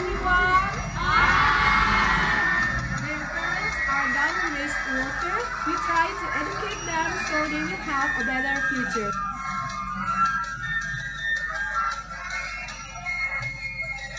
everyone. Their parents are done with water. We try to educate them so they will have a better future.